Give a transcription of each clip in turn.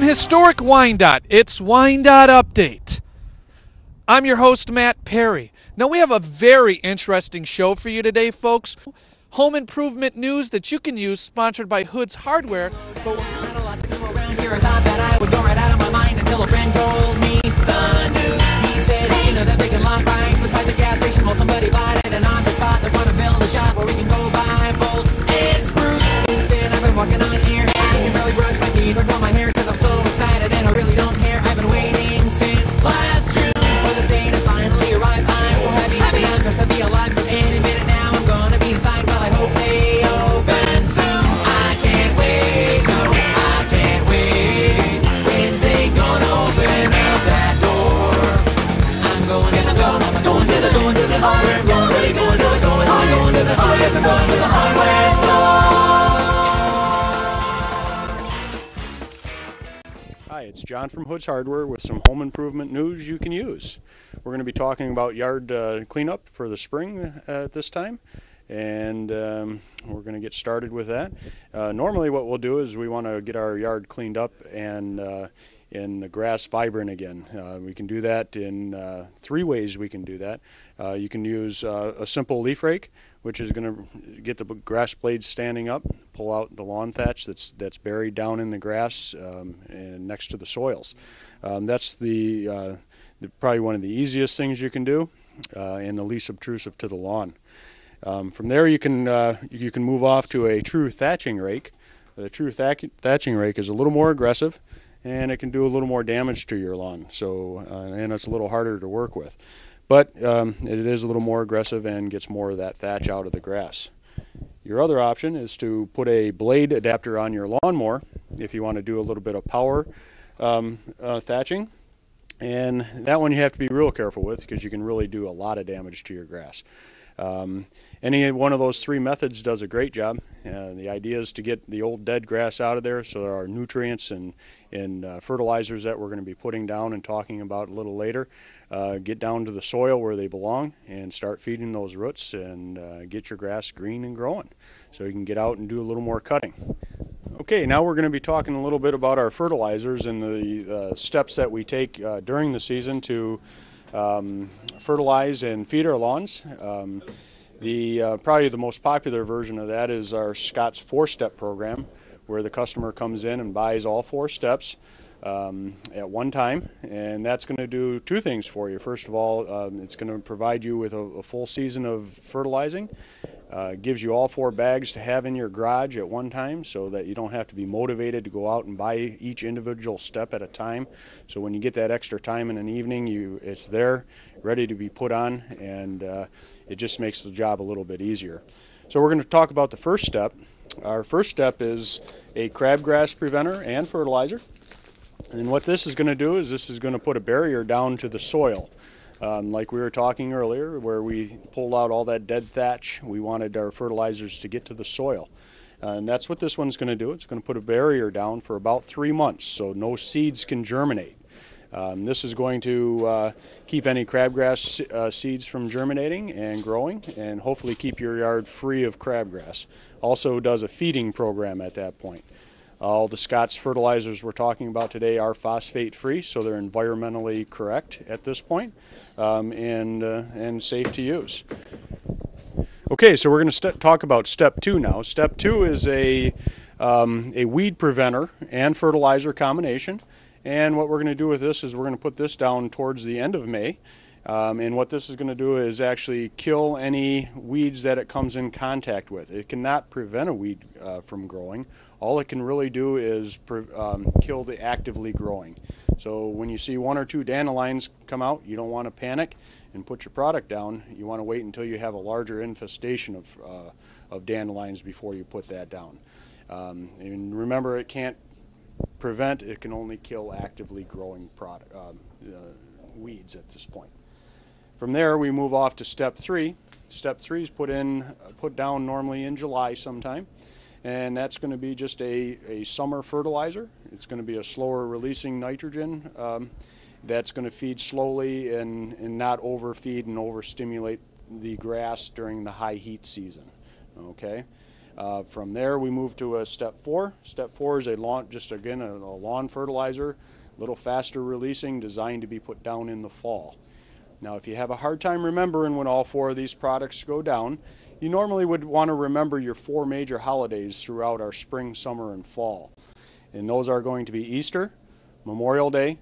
From historic Wyandotte, it's Wyandotte Update. I'm your host, Matt Perry. Now, we have a very interesting show for you today, folks. Home improvement news that you can use, sponsored by Hood's Hardware. But Hi, it's John from Hood's Hardware with some home improvement news you can use. We're going to be talking about yard uh, cleanup for the spring uh, this time, and um, we're going to get started with that. Uh, normally, what we'll do is we want to get our yard cleaned up and uh, in the grass vibrant again. Uh, we can do that in uh, three ways. We can do that. Uh, you can use uh, a simple leaf rake, which is going to get the grass blades standing up, pull out the lawn thatch that's that's buried down in the grass um, and next to the soils. Um, that's the, uh, the probably one of the easiest things you can do, uh, and the least obtrusive to the lawn. Um, from there, you can uh, you can move off to a true thatching rake. The true thatch- thatching rake is a little more aggressive, and it can do a little more damage to your lawn. So, uh, and it's a little harder to work with, but um, it is a little more aggressive and gets more of that thatch out of the grass. Your other option is to put a blade adapter on your lawnmower if you want to do a little bit of power um, uh, thatching. And that one you have to be real careful with because you can really do a lot of damage to your grass. Um, any one of those three methods does a great job. Uh, the idea is to get the old dead grass out of there so there are nutrients and, and uh, fertilizers that we're going to be putting down and talking about a little later. Uh, get down to the soil where they belong and start feeding those roots and uh, get your grass green and growing so you can get out and do a little more cutting. Okay, now we're going to be talking a little bit about our fertilizers and the uh, steps that we take during the season to um, fertilize and feed our lawns. Um, the uh, probably the most popular version of that is our Scott's four-step program, where the customer comes in and buys all four steps um, at one time, and that's going to do two things for you. First of all, um, it's going to provide you with a, a full season of fertilizing. Uh, gives you all four bags to have in your garage at one time so that you don't have to be motivated to go out and buy each individual step at a time. So when you get that extra time in an evening, you it's there, ready to be put on, and uh, it just makes the job a little bit easier. So we're going to talk about the first step. Our first step is a crabgrass preventer and fertilizer. And what this is going to do is this is going to put a barrier down to the soil. Um, like we were talking earlier, where we pulled out all that dead thatch, we wanted our fertilizers to get to the soil. Uh, and that's what this one's going to do. It's going to put a barrier down for about three months so no seeds can germinate. Um, this is going to uh, keep any crabgrass uh, seeds from germinating and growing and hopefully keep your yard free of crabgrass. Also does a feeding program at that point. All the Scott's fertilizers we're talking about today are phosphate free, so they're environmentally correct at this point, um, and, uh, and safe to use. Okay, so we're going to talk about step two now. Step two is a, um, a weed preventer and fertilizer combination. And what we're going to do with this is we're going to put this down towards the end of May. Um, and what this is going to do is actually kill any weeds that it comes in contact with. It cannot prevent a weed uh, from growing. All it can really do is um, kill the actively growing. So when you see one or two dandelions come out, you don't want to panic and put your product down. You want to wait until you have a larger infestation of, uh, of dandelions before you put that down. Um, and remember, it can't prevent, it can only kill actively growing product, um, uh, weeds at this point. From there, we move off to step three. Step three is put in, put down normally in July sometime, and that's going to be just a, a summer fertilizer. It's going to be a slower releasing nitrogen um, that's going to feed slowly and, and not overfeed and overstimulate the grass during the high heat season. Okay. Uh, from there, we move to a step four. Step four is a lawn, just again, a, a lawn fertilizer, a little faster releasing, designed to be put down in the fall. Now, if you have a hard time remembering when all four of these products go down, you normally would want to remember your four major holidays throughout our spring, summer, and fall. And those are going to be Easter, Memorial Day,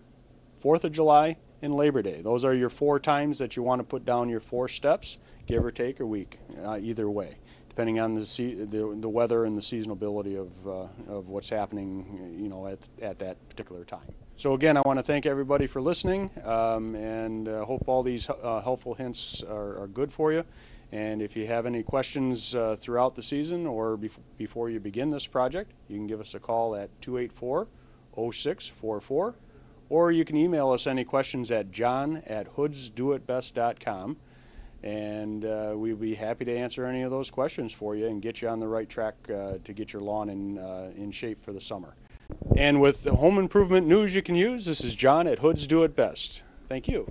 Fourth of July, and Labor Day. Those are your four times that you want to put down your four steps, give or take a week, uh, either way, depending on the, the the weather and the seasonability of uh, of what's happening, you know, at at that particular time. So again, I want to thank everybody for listening, um, and uh, hope all these uh, helpful hints are, are good for you. And if you have any questions uh, throughout the season or bef- before you begin this project, you can give us a call at 284 0644 or you can email us any questions at john at hoodsdoitbest.com and uh, we'd be happy to answer any of those questions for you and get you on the right track uh, to get your lawn in, uh, in shape for the summer. And with the home improvement news you can use, this is John at Hoods Do It Best. Thank you.